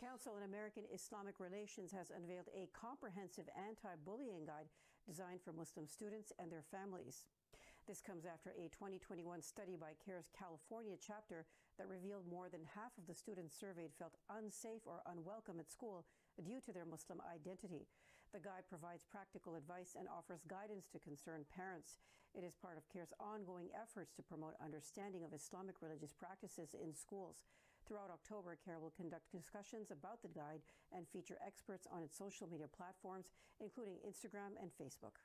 Council on American Islamic Relations has unveiled a comprehensive anti bullying guide designed for Muslim students and their families. This comes after a 2021 study by CAIR's California chapter that revealed more than half of the students surveyed felt unsafe or unwelcome at school due to their Muslim identity. The guide provides practical advice and offers guidance to concerned parents. It is part of CAIR's ongoing efforts to promote understanding of Islamic religious practices in schools. Throughout October, CAIR will conduct discussions about the guide and feature experts on its social media platforms, including Instagram and Facebook.